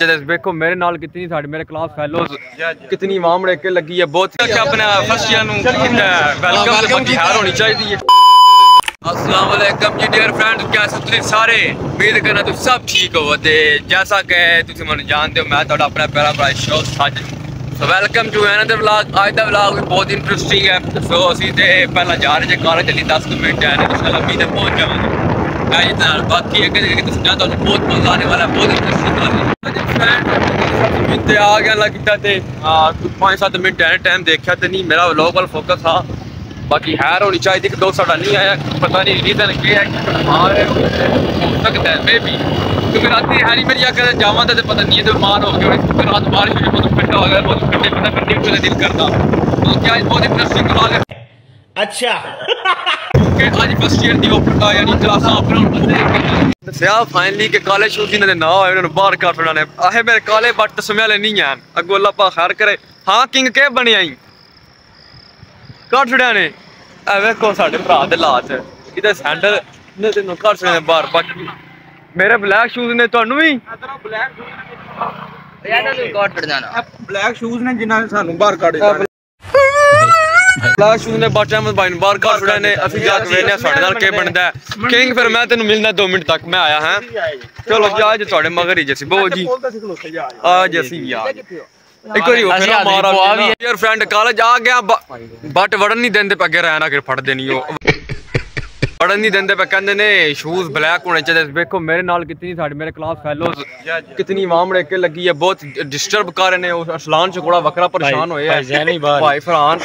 ਵੇਖੋ ਮੇਰੇ ਨਾਲ ਕਿਤਨੀ ਸਾਡੇ ਮੇਰੇ ਕਲਾਸ ਫੈਲੋਜ਼ ਕਿਤਨੀ ਆਵਾਮ ੜੇ ਕੇ ਲੱਗੀ ਹੈ ਬਹੁਤ ਆਪਣੇ ਫਸਟ ਈਅਰ ਨੂੰ ਵੈਲਕਮ ਬਾਕੀ ਹਾਰ ਹੋਣੀ ਚਾਹੀਦੀ ਹੈ अस्सलाम वालेकुम जी डियर फ्रेंड कैसे तुम सारे उम्मीद करना तुम सब ठीक हो ते जैसा कि तुम मैं जानते हो मैं थोड़ा अपना प्यारा भरा show Sajid so welcome to another vlog आज का व्लॉग भी बहुत इंटरेस्टिंग है सो ਅਸੀਂ ਤੇ ਪਹਿਲਾਂ ਜਾ ਰਹੇ ਜੇ ਕਾਲਜ ਚੱਲੀ 10 ਮਿੰਟ ਹੈ ਇਨਸ਼ਾਅੱਲਾ ਵੀ ਤੇ ਪਹੁੰਚ ਜਾਵਾਂਗੇ गाइस बाकी अगर अगर समझाता हूँ बहुत मज़ा आने वाला है, बहुत इंटरेस्टिंग वाली आ गया लग गया थे हाँ, कुछ पाँच सात मिनट टाइम देखा तो नहीं, मेरा व्लॉग वाल फोकस था। बाकी हैर होनी चाहिए दो साढ़ा नहीं आया, पता नहीं रीज़न ये है कि बीमार है। हाँ, हो सकता है मे भी क्योंकि रात हैरी मेरी अगर जावा तो पता नहीं है तो बीमार हो गया रात बारिश हुई बहुत ठंडा हो गया, बहुत ठंडे ठंडा ठंडी दिल करता। तो क्या बहुत इंटरेस्टिंग अच्छा। ਕਿ ਅੱਜ ਫਸਟ ਈਅਰ ਦੀ ਓਪਨ ਆ ਯਾਨੀ ਕਲਾਸਾਂ ਓਪਨ ਹੋਣ ਤੇ ਦੱਸਿਆ ਫਾਈਨਲੀ ਕਿ ਕਾਲੇ ਸ਼ੂਜ਼ ਇਹਨਾਂ ਦੇ ਨਾ ਹੋਏ ਉਹਨਾਂ ਨੂੰ ਬਾਹਰ ਕਰ ਛੜਾਣਾ ਨੇ। ਆਹੇ ਮੇਰੇ ਕਾਲੇ ਬੱਟ ਸਮਿਆ ਨਹੀਂ ਆਣ ਅੱਗੋਂ ਅੱਲਾ ਪਾ ਖੈਰ ਕਰੇ। ਹਾਂ ਕਿੰਗ ਕੇ ਬਣਿਆ ਕੱਢ ਛੜਿਆ ਨੇ। ਐ ਵੇਖੋ ਸਾਡੇ ਭਰਾ ਦੇ ਲਾਚ ਇਹਦਾ ਸੈਂਡਲ ਨੇ ਤੈਨੂੰ ਕੱਢ ਛੜਿਆ ਬਾਹਰ ਬਾਕੀ ਮੇਰੇ ਬਲੈਕ ਸ਼ੂਜ਼ ਨੇ ਤੁਹਾਨੂੰ ਵੀ? ਬਲੈਕ ਸ਼ੂਜ਼ ਨੇ ਜਿਨ੍ਹਾਂ ਨੇ ਸਾਨੂੰ ਬਾਹਰ ਕੱਢ ਦਿੱਤਾ ਬਲੈਕ ਸ਼ੂਜ਼ ਨੇ ਬਾਟਾ ਅਹਿਮਦ ਭਾਈ ਨੂੰ ਬਾਹਰ ਕੱਢ ਛੜਿਆ ਨੇ ਅਸੀਂ ਜਾ ਕੇ ਵੇਖਨੇ ਆ ਸਾਡੇ ਨਾਲ ਕੀ ਬਣਦਾ ਕਿੰਗ ਫਿਰ ਮੈਂ ਤੈਨੂੰ ਮਿਲਣਾ 2 ਮਿੰਟ ਤੱਕ ਮੈਂ ਆਇਆ ਹਾਂ। ਚਲੋ ਜੀ ਅੱਜ ਤੁਹਾਡੇ ਮਗਰ ਹੀ ਜਸੀ ਬੋ ਜੀ। ਬੋਲਦਾ ਸੀ ਖਲੋਤੇ ਜਾ। ਅੱਜ ਅਸੀਂ ਵੀ ਆ ਇੱਕ ਵਾਰੀ ਹੋਰ ਫੇਰਾ ਮਾਰਾ ਵੀ ਯਾਰ ਫਰੈਂਡ ਕਾਲਜ ਆ ਗਿਆ ਬਟ ਵੜਨ ਨਹੀਂ ਦਿੰਦੇ ਪੱਗੇ ਰਹਿਣਾ ਕਿ ਫੜਦੇ ਨਹੀਂ ਉਹ। ਵੜਨ ਨਹੀਂ ਦਿੰਦੇ ਪਏ ਕਹਿੰਦੇ ਨੇ ਸ਼ੂਜ਼ ਬਲੈਕ ਹੋਣੇ ਚਾਹੀਦੇ। ਵੇਖੋ ਮੇਰੇ ਨਾਲ ਕਿਤਨੀ ਸਾਡੇ ਮੇਰੇ ਕਲਾਸ ਫੈਲੋਜ਼ ਕਿਤਨੀ ਆਵਾਮ ੜੇ ਕੇ ਲੱਗੀ ਹੈ। ਬਹੁਤ ਡਿਸਟਰਬ ਕਰ ਰਹੇ ਨੇ ਉਹ ਅਸਲਾਨ ਚ ਕੋੜਾ ਵੱਖਰਾ ਪਰੇਸ਼ਾਨ ਹੋਏ ਆ। ਹੀ। ਭਾਈ ਫਰਾਨ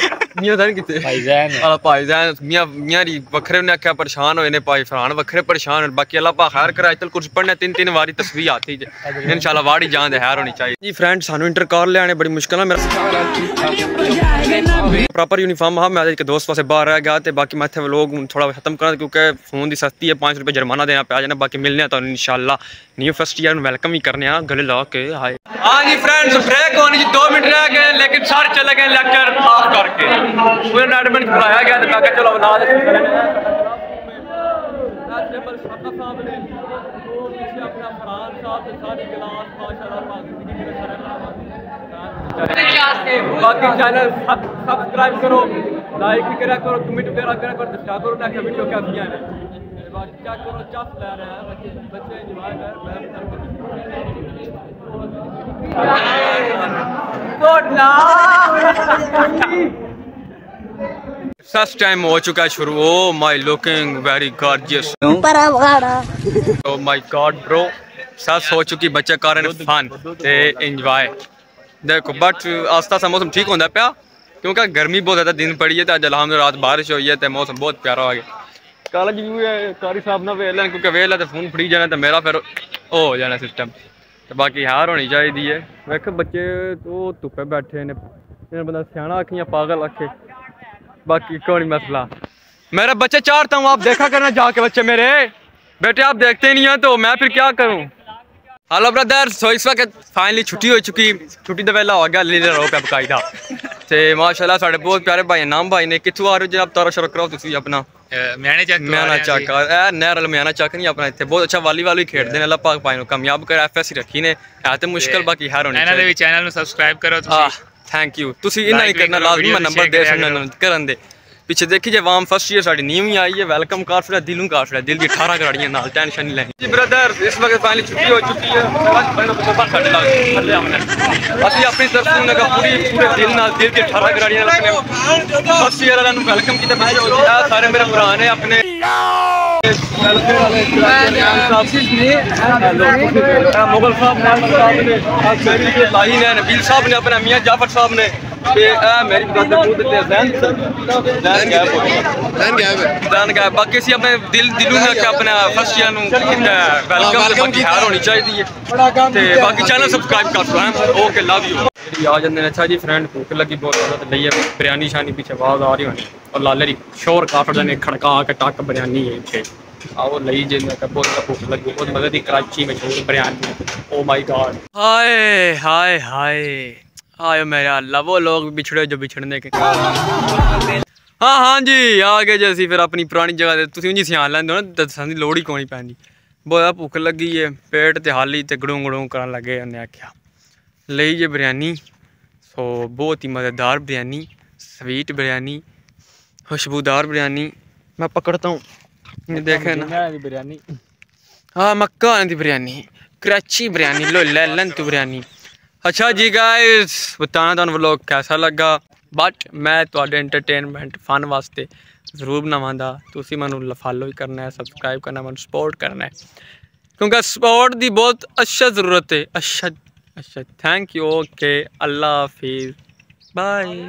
बड़ी मुश्किल प्रॉपर यूनिफॉर्म हा मैं दोस्त पासे बाहर रह गया बाकी मैं इथे थोड़ा खत्म करा क्योंकि फ़ोन दी सस्ती है पाँच रुपए जुर्माना देना पे आ बाकी मिलने तो इंशाल्लाह न्यू फ़र्स्ट ईयर वेलकम ही करने गले ला के हाय हाँ जी फ्रेंड्स ब्रेक होने जी 2 मिनट रह गए लेकिन सर चले गए लेक्चर पास करके। मुझे अनाउंसमेंट बुलाया गया तो मैं कहा चलो औलाद बाकी चैनल सब्सक्राइब करो लाइक करा करो कमेंट वगैरह करा करो दस्या करो नेक्स्ट वीडियो क्या दिया है क्या करो चप ले रहे हैं बच्चे बच्चे इंजॉय कर फ़र्स्ट टाइम हो चुका है शुरू। My looking very gorgeous oh my god bro सस हो चुकी बच्चे कर रहे हैं फन ते एंजॉय देखो बट आस्ता आस्ता मौसम ठीक होता पिया। क्योंकि गर्मी बहुत ज़्यादा दिन पड़ी है तो अज रात बारिश हुई है तो मौसम बहुत प्यारा हो गया। कॉलेज भी है कारी साहब ना वेल क्योंकि वेल है तो फ़ोन फड़ी जाना तो मेरा फिर हो जाना सिस्टम तो बाकी हार होनी चाहिए है वेख बच्चे तो धुप्पे बैठे ने इन्हें बंदा सियाना आखियाँ पागल आखे बाकी कोई नहीं मसला मेरे बच्चे चाहता हूँ आप देखा करना जाके बच्चे मेरे बेटे आप देखते नहीं हैं तो मैं फिर क्या करूँ हेलो ब्रदर सो इस वक्त फाइनली छुट्टी हो चुकी छुट्टी ਦਾ ਵੇਲਾ ਹੋ ਗਿਆ ਲੀਡਰ ਹੋ ਪਿਆ ਬਕਾਇਦਾ ਤੇ ਮਾਸ਼ਾਅੱਲਾ ਸਾਡੇ ਬਹੁਤ ਪਿਆਰੇ ਭਾਈ ਨਾਮ ਭਾਈ ਨੇ ਕਿੱਥੋਂ ਆ ਰਹੇ ਹੋ ਜਨਾਬ ਤਾਰਾ ਸ਼ਰਕ ਕਰਾਓ ਤੁਸੀਂ ਆਪਣਾ ਮੈਨੇ ਚੱਕ ਮਿਆਣਾ ਚੱਕ ਇਹ ਨਹਿਰ ਵਾਲਾ ਮਿਆਣਾ ਚੱਕ ਨਹੀਂ ਆਪਣਾ ਇੱਥੇ। ਬਹੁਤ ਅੱਛਾ ਵਾਲੀਬਾਲ ਵੀ ਖੇਡਦੇ ਨੇ ਅੱਲਾਹ ਪਾਕ ਭਾਈ ਨੂੰ ਕਾਮਯਾਬ ਕਰ ਐਫਐਸਸੀ ਰੱਖੀ ਨੇ। ਹੈ ਤੇ ਮੁਸ਼ਕਲ ਬਾਕੀ ਹਾਰ ਹੋਣੀ ਇਹਨਾਂ ਦੇ ਚਾਹੀਦੀ। ਵੀ ਚੈਨਲ ਨੂੰ ਸਬਸਕ੍ਰਾਈਬ ਕਰੋ ਤੁਸੀਂ। ਥੈਂਕ ਯੂ ਤੁਸੀਂ ਇਹਨਾਂ ਹੀ ਕਰਨਾ ਕਰੋ, ਲਾਜ਼ਮੀ ਮੈਂ ਨੰਬਰ ਦੇ ਸਕਣਾ ਕਰਨ ਦੇ। पीछे देखी जे वाम फ़र्स्ट ईयर साड़ी नीवी आई है। वेलकम कार फिर दिलों कार फिर दिल की 18 गाड़ियाँ नाल टेंशन नहीं। लेनी जी ब्रदर इस वक्त फाइनली छुट्टी हो चुकी है। बस बड़ा मुसाफा साढ़े लाख थले हमने असली अपनी तरफ़ से उनका पूरी, पूरे दिल नाल दिल की 18 गाड़ियाँ अपने फ़र्स्ट ईयर वाला नु वेलकम किया मैं जो सारे मेरे पुराने अपने। मुगल साहब मालिक साहब ने, नबील साहब ने, अपना मियाँ जाफ़र साहब ने ਨੇ ਨਬੀਲ ਸਾਹਿਬ ਨੇ ਆਪਣਾ ਮੀਆਂ ਜਾਫਰ ਸਾਹਿਬ ਨੇ ਤੇ ਇਹ ਮੇਰੀ ਬਦਾਦੇ ਮੂੰਹ ਦਿੱਤੇ ਜ਼ੈਨ ਜ਼ੈਨ ਗਿਆ ਜ਼ੈਨ ਗਿਆ ਜ਼ੈਨ ਗਿਆ ਬਾਕੀ ਸੀ ਆਪਣੇ ਦਿਲ ਦਿਲੋਂ ਨਾਲ ਕਿ ਆਪਣਾ ਫਸਟ ਈਅਰ ਨੂੰ ਵੈਲਕਮ ਤੇ ਬਾਕੀ ਹਾਰ ਹੋਣੀ ਚਾਹੀਦੀ ਹੈ ਤੇ ਬਾਕੀ ਚੈਨਲ ਸਬਸਕ੍ਰਾਈਬ ਕਰ ਲਓ ਓਕੇ ਲਵ ਯੂ ਜਿਹੜੀ ਆ ਜਾਂਦੇ ਨੇ ਅੱਛਾ ਜੀ ਫਰੈਂਡ ਭੁੱਖ ਲੱਗੀ ਬਹੁਤ ਜ਼ਿਆਦਾ ਤੇ ਲਈਏ ਬਿਰਿਆਨੀ ਸ਼ਾਨੀ ਪਿੱਛੇ ਆਵਾਜ਼ ਆ ਰਹੀ ਹੋਣੀ ਔਰ ਲਾਲੇ ਦੀ ਸ਼ੋਰ ਕਾਫਰ ਨੇ ਖੜਕਾ ਕੇ ਟੱਕ ਬਿਰਿਆਨੀ ਹੈ ਇੱਥੇ आओ लई जिंदा का बहुत का भूख लगी बहुत मदद ही कराची में छोड़ biryani oh my god hi hi hi हाँ आयो मेरा लवो लोग बिछड़े जो बिछड़ने के। हाँ हाँ जी आ गए जी असी फिर अपनी पुरानी जगह से। सियान लैंदे हो ना दस्सां दी लोड़ ही कोनी पैंदी। बहुत भुख लगी है पेट ते हाली ते गड़ों गड़ों करन लगे उन्हें आख्या लेई जे बिरयानी सो बहुत ही मज़ेदार बिरयानी स्वीट बिरयानी खुशबूदार बिरयानी। मैं पकड़ता हूँ। ये देखे बिरयानी। हाँ मक्का आने की बिरयानी कराची बिरयानी लो लैलन तू बिरयानी। ਅੱਛਾ ਜੀ ਗਾਇਸ ਬਤਾਣਾ ਤੁਹਾਨੂੰ ਵਲੌਗ ਕਿਹਦਾ ਲੱਗਾ? ਬਟ ਮੈਂ ਤੁਹਾਡੇ ਐਂਟਰਟੇਨਮੈਂਟ ਫਨ ਵਾਸਤੇ ਜ਼ਰੂਰ ਬਣਾਵਾਂਦਾ ਤੁਸੀਂ ਮੈਨੂੰ ਫਾਲੋ ਹੀ ਕਰਨਾ ਹੈ ਸਬਸਕ੍ਰਾਈਬ ਕਰਨਾ ਮੈਨੂੰ ਸਪੋਰਟ ਕਰਨਾ ਹੈ। ਕਿਉਂਕਿ ਸਪੋਰਟ ਦੀ ਬਹੁਤ ਅੱਛਾ ਜ਼ਰੂਰਤ ਹੈ। ਅੱਛਾ ਅੱਛਾ ਥੈਂਕ ਯੂ ਓਕੇ ਅੱਲਾ ਹਾਫਿਜ਼। ਬਾਏ